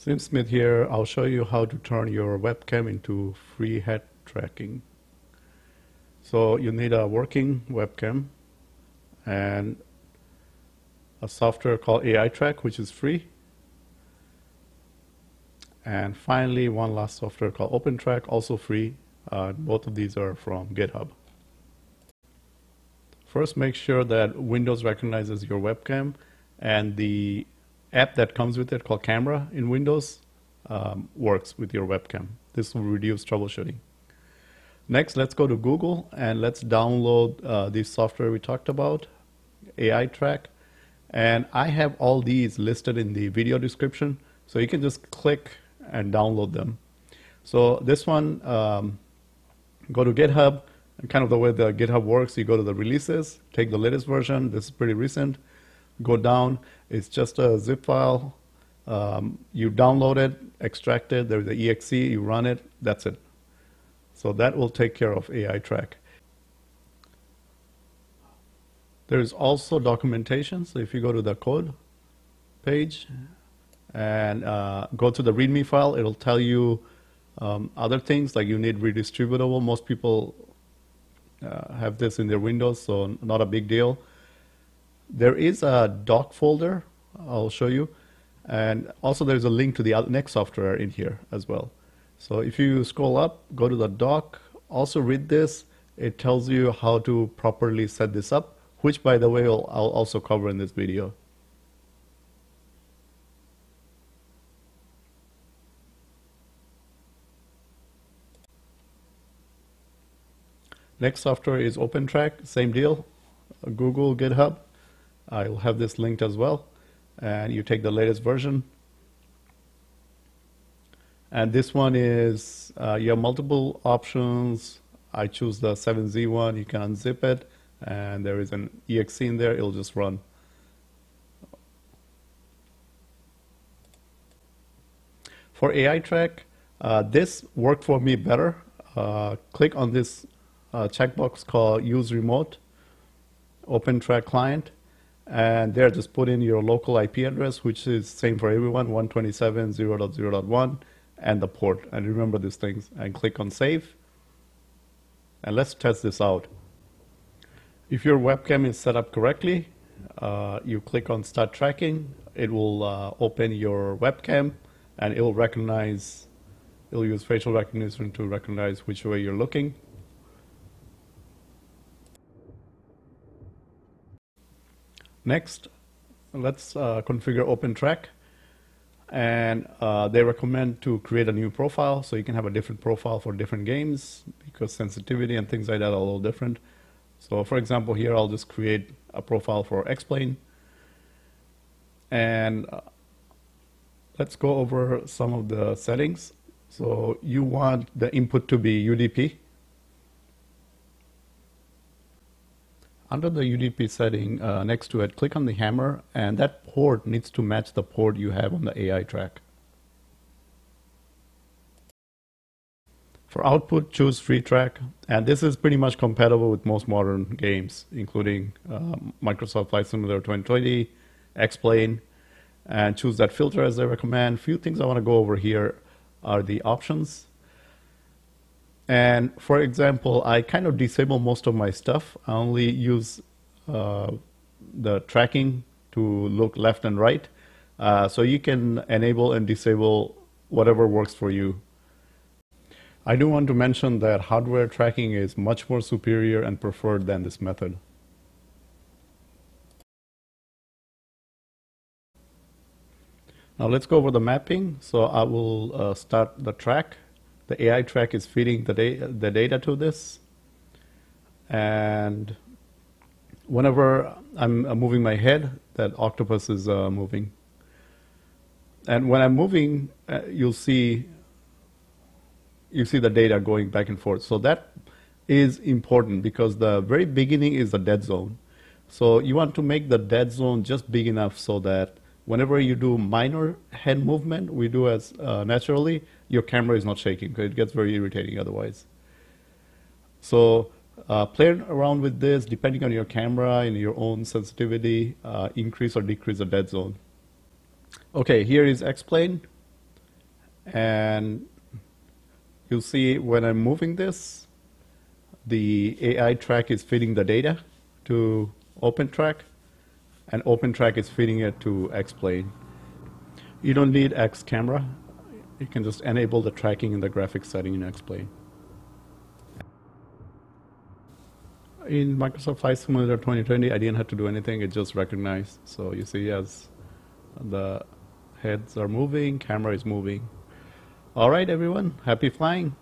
Sim Smith here. I'll show you how to turn your webcam into free head tracking. So you need a working webcam and a software called AI Track, which is free. And finally, one last software called OpenTrack, also free. Uh, both of these are from GitHub. First, make sure that Windows recognizes your webcam and the app that comes with it called Camera in Windows um, works with your webcam. This will reduce troubleshooting. Next, let's go to Google and let's download uh, the software we talked about, AI Track. And I have all these listed in the video description, so you can just click and download them. So this one, um, go to GitHub, and kind of the way the GitHub works, you go to the releases, take the latest version, this is pretty recent, go down. It's just a zip file. Um, you download it, extract it, there's the exe, you run it, that's it. So that will take care of AI track. There's also documentation. So if you go to the code page and uh, go to the README file, it'll tell you um, other things like you need redistributable. Most people uh, have this in their Windows, so not a big deal. There is a doc folder, I'll show you. And also there's a link to the next software in here as well. So if you scroll up, go to the doc, also read this. It tells you how to properly set this up, which by the way, I'll, I'll also cover in this video. Next software is OpenTrack, same deal, Google, GitHub. I'll have this linked as well. And you take the latest version. And this one is, uh, you have multiple options. I choose the 7Z one. You can unzip it. And there is an exe in there. It'll just run. For AI track, uh, this worked for me better. Uh, click on this uh, checkbox called Use Remote, Open Track Client and there just put in your local IP address, which is same for everyone, 127.0.0.1, and the port. And remember these things, and click on Save. And let's test this out. If your webcam is set up correctly, uh, you click on Start Tracking. It will uh, open your webcam, and it will recognize, it will use facial recognition to recognize which way you're looking. Next, let's uh, configure OpenTrack. And uh, they recommend to create a new profile so you can have a different profile for different games because sensitivity and things like that are a little different. So for example, here I'll just create a profile for X-Plane. And uh, let's go over some of the settings. So you want the input to be UDP. Under the UDP setting uh, next to it, click on the hammer, and that port needs to match the port you have on the AI track. For output, choose free track, and this is pretty much compatible with most modern games, including um, Microsoft Flight Simulator 2020, X-Plane, and choose that filter as I recommend. Few things I want to go over here are the options. And for example, I kind of disable most of my stuff. I only use uh, the tracking to look left and right. Uh, so you can enable and disable whatever works for you. I do want to mention that hardware tracking is much more superior and preferred than this method. Now let's go over the mapping. So I will uh, start the track the AI track is feeding the, da the data to this. And whenever I'm moving my head, that octopus is uh, moving. And when I'm moving, uh, you'll see you see the data going back and forth. So that is important because the very beginning is the dead zone. So you want to make the dead zone just big enough so that whenever you do minor head movement, we do as uh, naturally, your camera is not shaking because it gets very irritating otherwise. So uh, play around with this depending on your camera and your own sensitivity, uh, increase or decrease the dead zone. Okay, here is X-Plane. And you'll see when I'm moving this, the AI track is feeding the data to OpenTrack, and OpenTrack is feeding it to X-plane. You don't need X camera. You can just enable the tracking in the graphics setting in XPlane. In Microsoft Flight Simulator 2020, I didn't have to do anything. It just recognized. So you see as the heads are moving, camera is moving. All right, everyone, happy flying.